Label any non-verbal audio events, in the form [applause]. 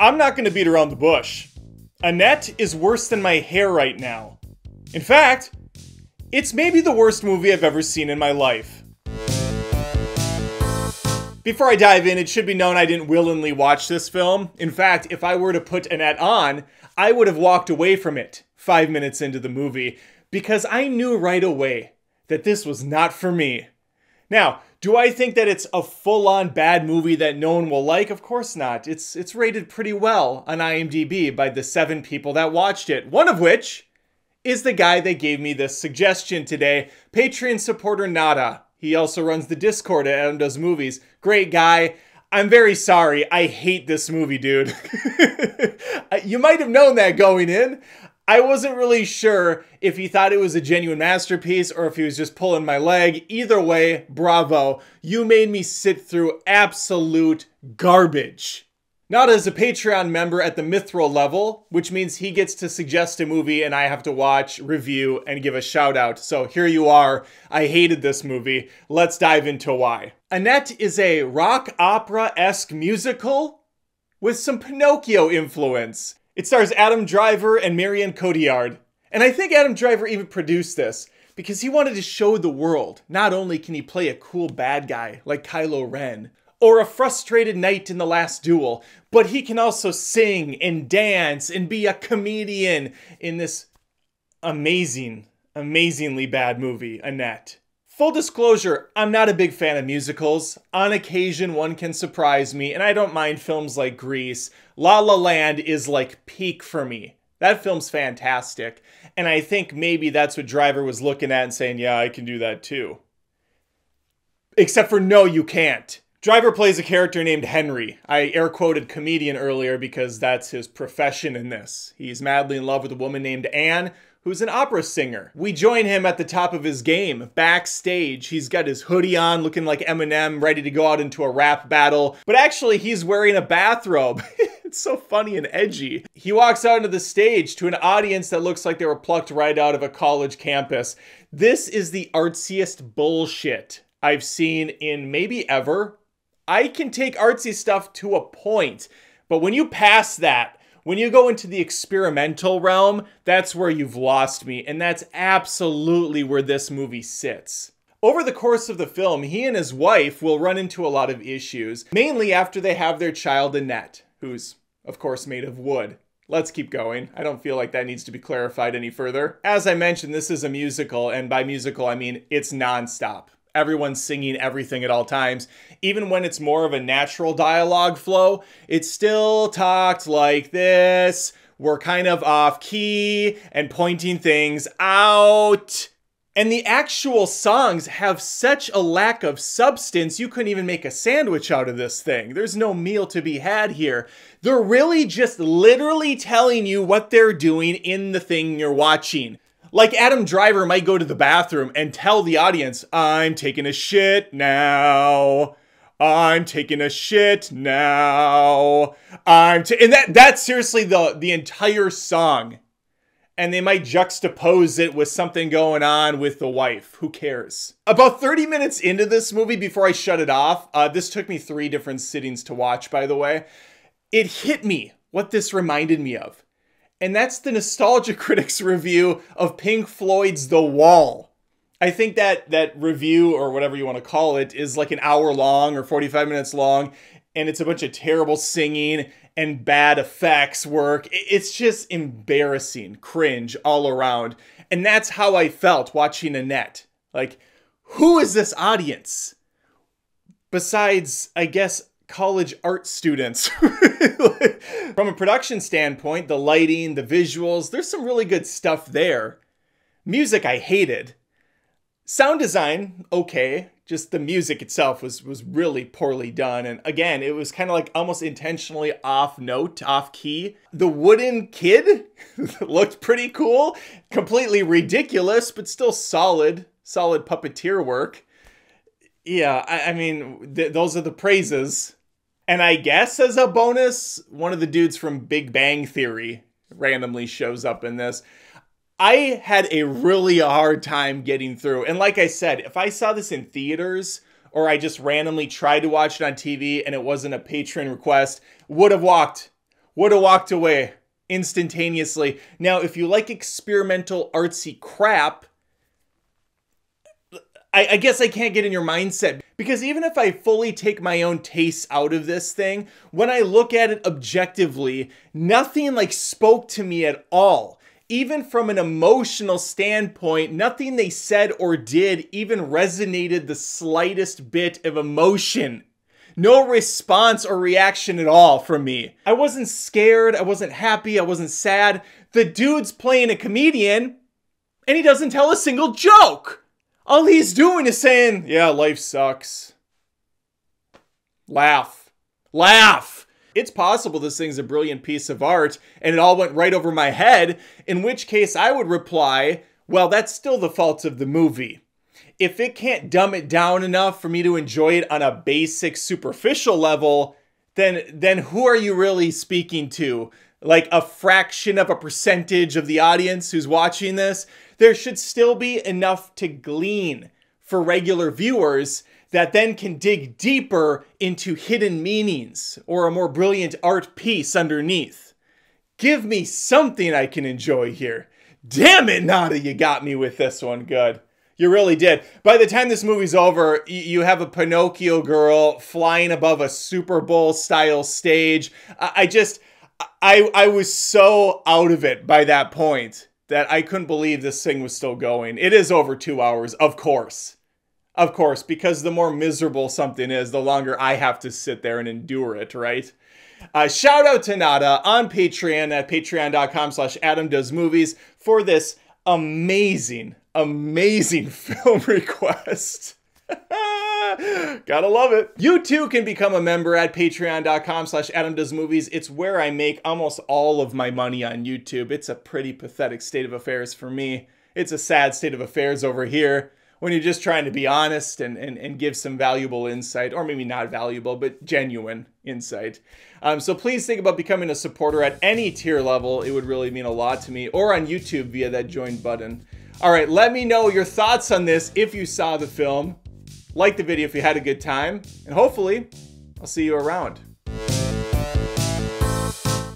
I'm not going to beat around the bush. Annette is worse than my hair right now. In fact, it's maybe the worst movie I've ever seen in my life. Before I dive in, it should be known I didn't willingly watch this film. In fact, if I were to put Annette on, I would have walked away from it five minutes into the movie because I knew right away that this was not for me. Now, do I think that it's a full-on bad movie that no one will like? Of course not. It's it's rated pretty well on IMDb by the 7 people that watched it. One of which is the guy that gave me this suggestion today, Patreon supporter Nada. He also runs the Discord at Adam Does Movies. Great guy. I'm very sorry. I hate this movie, dude. [laughs] you might have known that going in. I wasn't really sure if he thought it was a genuine masterpiece or if he was just pulling my leg. Either way, bravo. You made me sit through absolute garbage. Not as a Patreon member at the Mithril level, which means he gets to suggest a movie and I have to watch, review, and give a shout out. So here you are. I hated this movie. Let's dive into why. Annette is a rock opera esque musical with some Pinocchio influence. It stars Adam Driver and Marion Cotillard. And I think Adam Driver even produced this because he wanted to show the world not only can he play a cool bad guy like Kylo Ren, or a frustrated knight in the last duel, but he can also sing and dance and be a comedian in this amazing, amazingly bad movie, Annette. Full disclosure, I'm not a big fan of musicals. On occasion, one can surprise me, and I don't mind films like Grease. La La Land is like peak for me. That film's fantastic. And I think maybe that's what Driver was looking at and saying, yeah, I can do that too. Except for no, you can't. Driver plays a character named Henry. I air quoted comedian earlier because that's his profession in this. He's madly in love with a woman named Anne, who's an opera singer. We join him at the top of his game, backstage. He's got his hoodie on, looking like Eminem, ready to go out into a rap battle, but actually, he's wearing a bathrobe. [laughs] it's so funny and edgy. He walks out into the stage to an audience that looks like they were plucked right out of a college campus. This is the artsiest bullshit I've seen in maybe ever. I can take artsy stuff to a point, but when you pass that, when you go into the experimental realm, that's where you've lost me, and that's absolutely where this movie sits. Over the course of the film, he and his wife will run into a lot of issues, mainly after they have their child Annette, who's, of course, made of wood. Let's keep going. I don't feel like that needs to be clarified any further. As I mentioned, this is a musical, and by musical, I mean it's nonstop everyone's singing everything at all times. Even when it's more of a natural dialogue flow, it's still talked like this. We're kind of off key and pointing things out. And the actual songs have such a lack of substance, you couldn't even make a sandwich out of this thing. There's no meal to be had here. They're really just literally telling you what they're doing in the thing you're watching. Like Adam Driver might go to the bathroom and tell the audience, I'm taking a shit now. I'm taking a shit now. I'm and that that's seriously the the entire song. And they might juxtapose it with something going on with the wife. Who cares? About 30 minutes into this movie, before I shut it off, uh, this took me three different sittings to watch, by the way. It hit me what this reminded me of and that's the Nostalgia [laughs] Critics review of Pink Floyd's The Wall. I think that that review or whatever you want to call it is like an hour long or 45 minutes long and it's a bunch of terrible singing and bad effects work. It's just embarrassing, cringe all around. And that's how I felt watching Annette. Like, who is this audience? Besides, I guess, college art students. [laughs] From a production standpoint, the lighting, the visuals, there's some really good stuff there. Music I hated. Sound design, okay. Just the music itself was was really poorly done. And again, it was kind of like almost intentionally off note, off key. The wooden kid [laughs] looked pretty cool. Completely ridiculous, but still solid, solid puppeteer work yeah, I, I mean, th- those are the praises. And I guess as a bonus, one of the dudes from Big Bang Theory randomly shows up in this. I had a really hard time getting through. And like I said, if I saw this in theaters or I just randomly tried to watch it on TV and it wasn't a patron request, would have walked would have walked away instantaneously. Now, if you like experimental artsy crap, I, I, guess I can't get in your mindset because even if I fully take my own tastes out of this thing, when I look at it objectively, nothing like spoke to me at all. Even from an emotional standpoint, nothing they said or did even resonated the slightest bit of emotion. No response or reaction at all from me. I wasn't scared, I wasn't happy, I wasn't sad. The dude's playing a comedian and he doesn't tell a single joke. All he's doing is saying, yeah, life sucks. Laugh. Laugh. It's possible this thing's a brilliant piece of art and it all went right over my head, in which case I would reply, well, that's still the fault of the movie. If it can't dumb it down enough for me to enjoy it on a basic, superficial level, then then who are you really speaking to? Like a fraction of a percentage of the audience who's watching this? there should still be enough to glean for regular viewers that then can dig deeper into hidden meanings or a more brilliant art piece underneath. Give me something I can enjoy here. Damn it, Nada, you got me with this one good. You really did. By the time this movie's over, you have a Pinocchio girl flying above a Super Bowl style stage. I just, I, I was so out of it by that point that I couldn't believe this thing was still going. It is over two hours, of course. Of course, because the more miserable something is, the longer I have to sit there and endure it, right? Uh, shout out to Nada on Patreon at patreon.com slash Adam Does Movies for this amazing, amazing [laughs] film request. [laughs] [laughs] Gotta love it. You too can become a member at patreon.com slash adamdoesmovies. It's where I make almost all of my money on YouTube. It's a pretty pathetic state of affairs for me. It's a sad state of affairs over here when you're just trying to be honest and, and, and give some valuable insight, or maybe not valuable, but genuine insight. Um, so please think about becoming a supporter at any tier level. It would really mean a lot to me, or on YouTube via that join button. All right, let me know your thoughts on this if you saw the film. Like the video if you had a good time, and hopefully, I'll see you around.